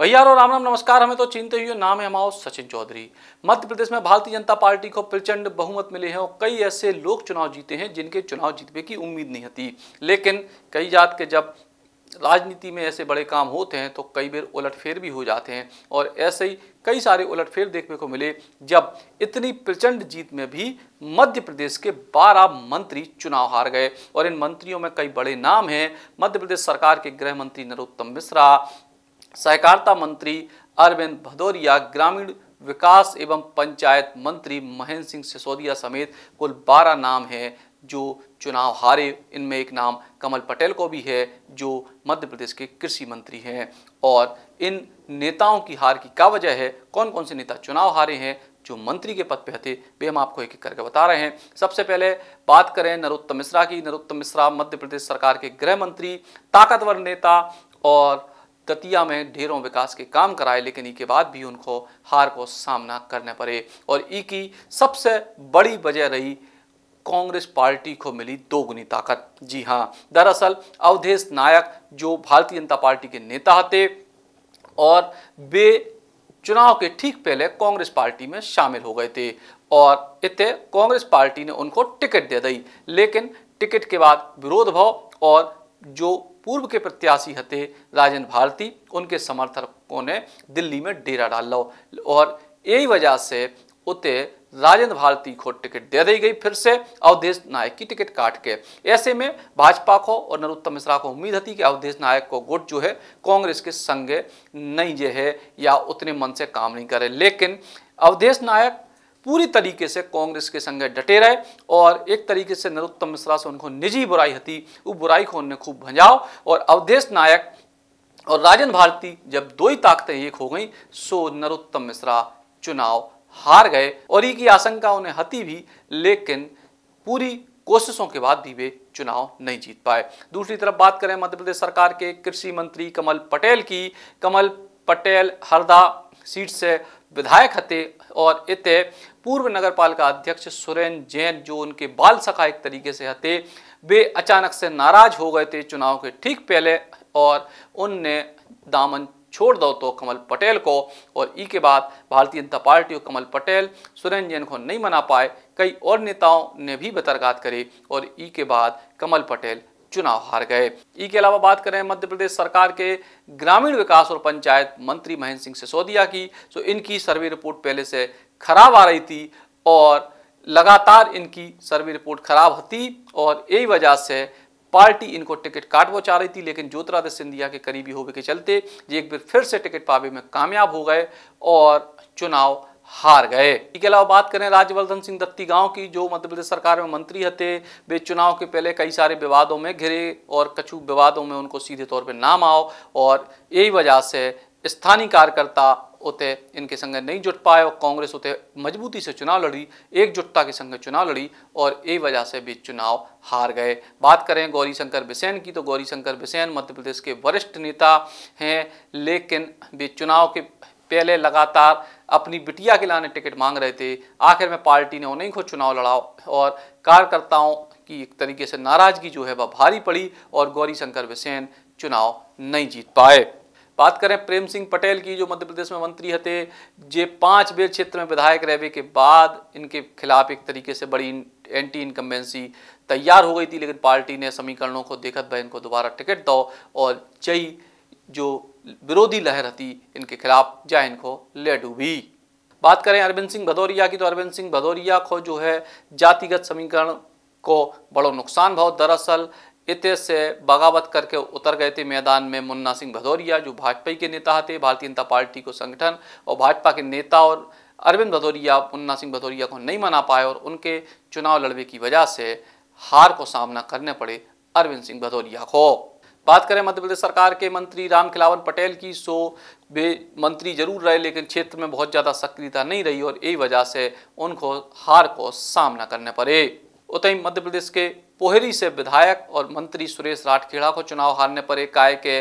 भैया और राम राम, नमस्कार। हमें तो चिंते हुए नाम है हमारा सचिन चौधरी। मध्य प्रदेश में भारतीय जनता पार्टी को प्रचंड बहुमत मिले हैं और कई ऐसे लोग चुनाव जीते हैं जिनके चुनाव जीतने की उम्मीद नहीं होती। लेकिन कई जात के जब राजनीति में ऐसे बड़े काम होते हैं तो कई बार उलटफेर भी हो जाते हैं और ऐसे ही कई सारे उलटफेर देखने को मिले जब इतनी प्रचंड जीत में भी मध्य प्रदेश के 12 मंत्री चुनाव हार गए। और इन मंत्रियों में कई बड़े नाम हैं। मध्य प्रदेश सरकार के गृह मंत्री नरोत्तम मिश्रा सहकारिता मंत्री अरविंद भदौरिया, ग्रामीण विकास एवं पंचायत मंत्री महेंद्र सिंह सिसोदिया समेत कुल 12 नाम हैं जो चुनाव हारे। इनमें एक नाम कमल पटेल को भी है, जो मध्य प्रदेश के कृषि मंत्री हैं। और इन नेताओं की हार की क्या वजह है? कौन कौन से नेता चुनाव हारे हैं जो मंत्री के पद पे थे वे हम आपको एक एक करके बता रहे हैं। सबसे पहले बात करें नरोत्तम मिश्रा की। नरोत्तम मिश्रा मध्य प्रदेश सरकार के गृह मंत्री, ताकतवर नेता और दतिया में ढेरों विकास के काम कराए, लेकिन इसके बाद भी उनको हार को सामना करने पड़े। और ई की सबसे बड़ी वजह रही कांग्रेस पार्टी को मिली दोगुनी ताकत। जी हाँ दरअसल अवधेश नायक, जो भारतीय जनता पार्टी के नेता थे और वे चुनाव के ठीक पहले कांग्रेस पार्टी में शामिल हो गए थे और इतने कांग्रेस पार्टी ने उनको टिकट दे दी। लेकिन टिकट के बाद विरोध भाव और जो पूर्व के प्रत्याशी हते राजेंद्र भारती। उनके समर्थकों ने दिल्ली में डेरा डाल लो और यही वजह से उते राजेंद्र भारती को टिकट दे दी गई फिर से, अवधेश नायक की टिकट काट के। ऐसे में भाजपा को और नरोत्तम मिश्रा को उम्मीद थी कि अवधेश नायक को गुट जो है कांग्रेस के संग नहीं जो है या उतने मन से काम नहीं करे। लेकिन अवधेश नायक पूरी तरीके से कांग्रेस के संग डटे रहे और एक तरीके से नरोत्तम मिश्रा से उनको निजी बुराई हती वो बुराई को उन्हें खूब भंजाओ और अवधेश नायक और राजन भारती जब दो ही ताकतें एक हो गई, सो नरोत्तम मिश्रा चुनाव हार गए और ये आशंका उन्हें हती भी, लेकिन पूरी कोशिशों के बाद भी वे चुनाव नहीं जीत पाए। दूसरी तरफ़ बात करें मध्य प्रदेश सरकार के कृषि मंत्री कमल पटेल की, कमल पटेल हरदा सीट से विधायक हते और इते पूर्व नगर पालिका अध्यक्ष सुरेन जैन जो उनके बाल सखा एक तरीके से हते, वे अचानक से नाराज़ हो गए थे चुनाव के ठीक पहले और उनने दामन छोड़ दो तो कमल पटेल को और ई के बाद भारतीय जनता पार्टी और कमल पटेल, सुरेन जैन को नहीं मना पाए। कई और नेताओं ने भी बतरगात करी और ई के बाद कमल पटेल चुनाव हार गए। इसके अलावा बात करें मध्य प्रदेश सरकार के ग्रामीण विकास और पंचायत मंत्री महेंद्र सिंह सिसोदिया की तो इनकी सर्वे रिपोर्ट पहले से खराब आ रही थी और लगातार इनकी सर्वे रिपोर्ट खराब होती और यही वजह से पार्टी इनको टिकट काटवो चाह रही थी, लेकिन ज्योतिरादित्य सिंधिया के करीबी होने के चलते ये एक बार फिर से टिकट पावे में कामयाब हो गए और चुनाव हार गए। इसके अलावा बात करें राज्यवर्धन सिंह दत्ती गाँव की, जो मध्य प्रदेश सरकार में मंत्री थे वे चुनाव के पहले कई सारे विवादों में घिरे और कछु विवादों में उनको सीधे तौर पर नाम आओ और यही वजह से स्थानीय कार्यकर्ता उते इनके संग नहीं जुट पाए और कांग्रेस उते मजबूती से चुनाव लड़ी, एकजुटता के संग चुनाव लड़ी और यही वजह से भी चुनाव हार गए। बात करें गौरी शंकर बिसेन की तो गौरी शंकर बिसेन मध्य प्रदेश के वरिष्ठ नेता हैं, लेकिन वे चुनाव के पहले लगातार अपनी बिटिया के लाने टिकट मांग रहे थे। आखिर में पार्टी ने उन्हीं को चुनाव लड़ाओ और कार्यकर्ताओं की एक तरीके से नाराज़गी जो है वह भारी पड़ी और गौरी शंकर बिसेन चुनाव नहीं जीत पाए। बात करें प्रेम सिंह पटेल की, जो मध्य प्रदेश में मंत्री हते जे पाँच बेर क्षेत्र में विधायक रहने के बाद इनके खिलाफ एक तरीके से बड़ी एंटी इनकम्बेंसी तैयार हो गई थी, लेकिन पार्टी ने समीकरणों को देखत भाई इनको दोबारा टिकट दो और जई जो विरोधी लहर थी इनके खिलाफ जा इनको ले डूबी बात करें अरविंद सिंह भदौरिया की तो अरविंद सिंह भदौरिया को जो है, जातिगत समीकरण को बड़ो नुकसान भाव दरअसल इतने से बगावत करके उतर गए थे मैदान में मुन्ना सिंह भदौरिया, जो भाजपा के नेता थे, भारतीय जनता पार्टी को संगठन, और भाजपा के नेता और अरविंद भदौरिया, मुन्ना सिंह भदौरिया को नहीं मना पाए, और उनके चुनाव लड़ने की वजह से हार को सामना करने पड़े अरविंद सिंह भदौरिया को। बात करें मध्य प्रदेश सरकार के मंत्री राम खिलावन पटेल की, सो वे मंत्री ज़रूर रहे, लेकिन क्षेत्र में बहुत ज़्यादा सक्रियता नहीं रही और यही वजह से उनको हार को सामना करने पड़े। उतई मध्य प्रदेश के पोहरी से विधायक और मंत्री सुरेश राठखेड़ा को चुनाव हारने पर एक आय के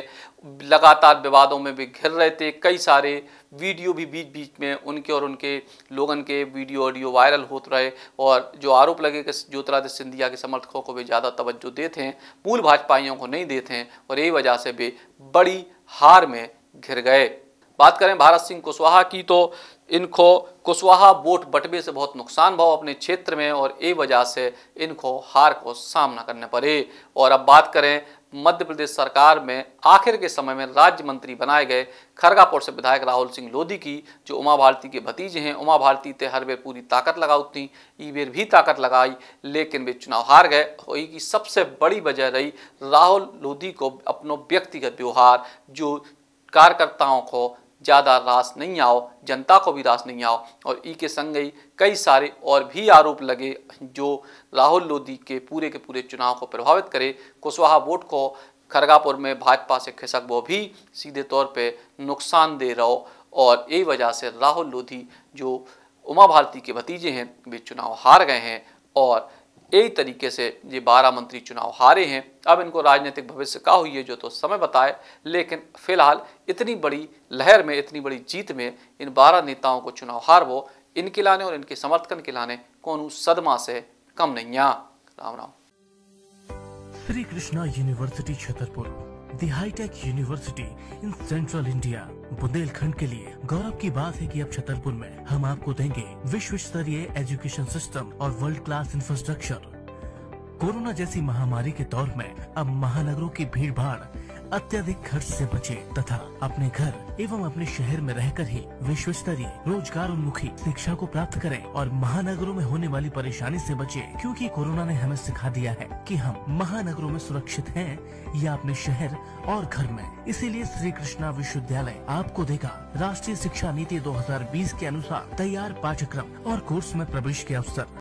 लगातार विवादों में भी घिर रहे थे। कई सारे वीडियो भी बीच बीच में उनके और उनके लोगन के वीडियो ऑडियो वायरल होते रहे और जो आरोप लगे कि ज्योतिरादित्य सिंधिया के समर्थकों को भी ज़्यादा तवज्जो देते हैं, मूल भाजपाइयों को नहीं देते हैं और यही वजह से भी बड़ी हार में घिर गए। बात करें भारत सिंह कुशवाहा की तो इनको कुशवाहा वोट बटवे से बहुत नुकसान भाव अपने क्षेत्र में और ए वजह से इनको हार को सामना करने पड़े। और अब बात करें, मध्य प्रदेश सरकार में आखिर के समय में राज्य मंत्री बनाए गए खरगापुर से विधायक राहुल सिंह लोधी की, जो उमा भारती के भतीजे हैं, उमा भारती ते हर बेर पूरी ताकत लगाऊ थी ई बेर भी ताकत लगाई, लेकिन वे चुनाव हार गए। वही की सबसे बड़ी वजह रही राहुल लोधी को अपनो व्यक्तिगत व्यवहार, जो कार्यकर्ताओं को ज़्यादा रास नहीं आओ, जनता को भी रास नहीं आओ। और ई के संग ही कई सारे और भी आरोप लगे जो राहुल लोधी के पूरे के पूरे चुनाव को प्रभावित करे। कुशवाहा वोट को खरगापुर में भाजपा से खिसक वो भी सीधे तौर पे नुकसान दे रहो और यही वजह से राहुल लोधी जो उमा भारती के भतीजे हैं, वे चुनाव हार गए हैं। और यही तरीके से ये बारह मंत्री चुनाव हारे हैं। अब इनको राजनीतिक भविष्य का हुई है जो तो समय बताए, लेकिन फ़िलहाल इतनी बड़ी लहर में, इतनी बड़ी जीत में इन बारह नेताओं को चुनाव हार वो इनके लाने और इनके समर्थन के लाने को सदमा से कम नहीं आ Ram Ram. Shri Krishna university Chhatarpur. The hitech university in central India Bundelkhand के लिए। गौरव की बात है कि अब छतरपुर में हम आपको देंगे विश्व स्तरीय एजुकेशन सिस्टम और वर्ल्ड क्लास इंफ्रास्ट्रक्चर कोरोना जैसी महामारी के दौर में अब महानगरों की भीड़ भाड़ अत्यधिक खर्च से बचे तथा अपने घर एवं अपने शहर में रहकर ही विश्व स्तरीय रोज़गार उन्मुखी शिक्षा को प्राप्त करें और महानगरों में होने वाली परेशानी से बचे, क्योंकि कोरोना ने हमें सिखा दिया है कि हम महानगरों में सुरक्षित हैं या अपने शहर और घर में। इसीलिए श्री कृष्णा विश्वविद्यालय आपको देगा राष्ट्रीय शिक्षा नीति 2020 के अनुसार तैयार पाठ्यक्रम और कोर्स में प्रवेश के अवसर।